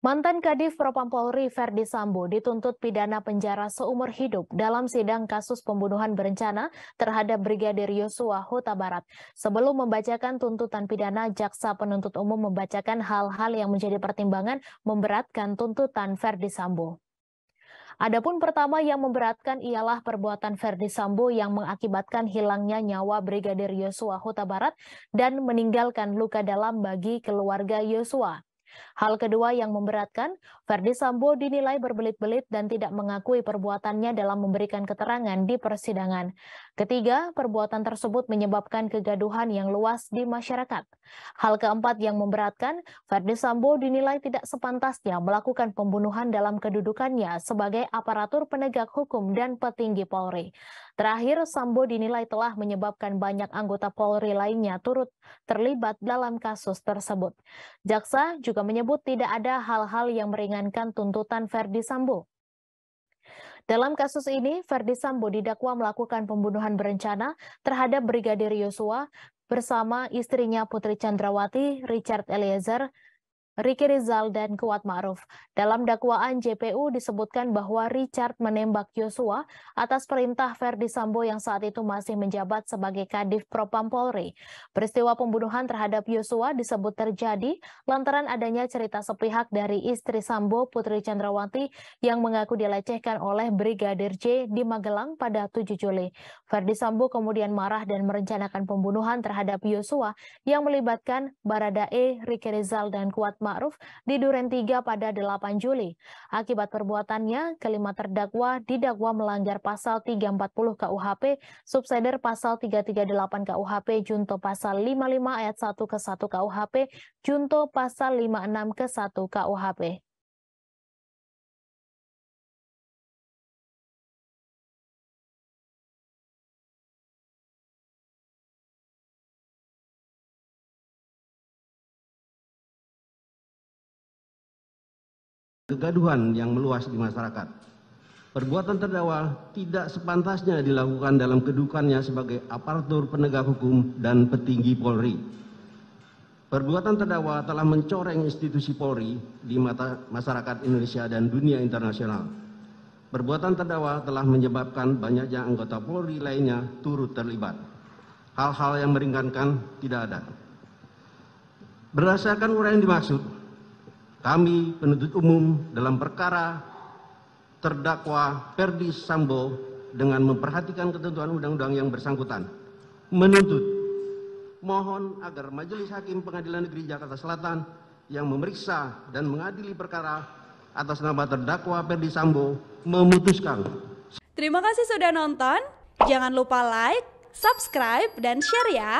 Mantan Kadif Propam Polri Verdi Sambo dituntut pidana penjara seumur hidup dalam sidang kasus pembunuhan berencana terhadap Brigadir Yosua Huta Barat. Sebelum membacakan tuntutan pidana, jaksa penuntut umum membacakan hal-hal yang menjadi pertimbangan memberatkan tuntutan Verdi Sambo. Adapun pertama yang memberatkan ialah perbuatan Verdi Sambo yang mengakibatkan hilangnya nyawa Brigadir Yosua Huta Barat dan meninggalkan luka dalam bagi keluarga Yosua. Hal kedua yang memberatkan, Verdi Sambo dinilai berbelit-belit dan tidak mengakui perbuatannya dalam memberikan keterangan di persidangan. Ketiga, perbuatan tersebut menyebabkan kegaduhan yang luas di masyarakat. Hal keempat yang memberatkan, Verdi Sambo dinilai tidak sepantasnya melakukan pembunuhan dalam kedudukannya sebagai aparatur penegak hukum dan petinggi Polri. Terakhir, Sambo dinilai telah menyebabkan banyak anggota Polri lainnya turut terlibat dalam kasus tersebut. Jaksa juga menyebut tidak ada hal-hal yang meringankan tuntutan Verdi Sambo. Dalam kasus ini, Verdi Sambo didakwa melakukan pembunuhan berencana terhadap Brigadir Yosua bersama istrinya Putri Chandrawati, Richard Eliezer, Riki Rizal dan Kuat Ma'ruf. Dalam dakwaan JPU disebutkan bahwa Richard menembak Yosua atas perintah Verdi Sambo yang saat itu masih menjabat sebagai Kadif Propam Polri. Peristiwa pembunuhan terhadap Yosua disebut terjadi lantaran adanya cerita sepihak dari istri Sambo Putri Chandrawati yang mengaku dilecehkan oleh Brigadir J di Magelang pada 7 Juli. Verdi Sambo kemudian marah dan merencanakan pembunuhan terhadap Yosua yang melibatkan Baradae, Riki Rizal dan Kuat Ma'ruf Ma'ruf di Duren 3 pada 8 Juli. Akibat perbuatannya, kelima terdakwa didakwa melanggar pasal 340 KUHP, subsider pasal 338 KUHP, junto pasal 55 ayat 1 ke 1 KUHP, junto pasal 56 ke 1 KUHP. Kegaduhan yang meluas di masyarakat. Perbuatan terdakwa tidak sepantasnya dilakukan dalam kedudukannya sebagai aparatur penegak hukum dan petinggi Polri. Perbuatan terdakwa telah mencoreng institusi Polri di mata masyarakat Indonesia dan dunia internasional. Perbuatan terdakwa telah menyebabkan banyaknya anggota Polri lainnya turut terlibat. Hal-hal yang meringankan tidak ada. Berdasarkan uraian dimaksud, kami penuntut umum dalam perkara terdakwa Perdi Sambo dengan memperhatikan ketentuan undang-undang yang bersangkutan menuntut mohon agar Majelis Hakim Pengadilan Negeri Jakarta Selatan yang memeriksa dan mengadili perkara atas nama terdakwa Perdi Sambo memutuskan. Terima kasih sudah nonton. Jangan lupa like, subscribe, dan share ya.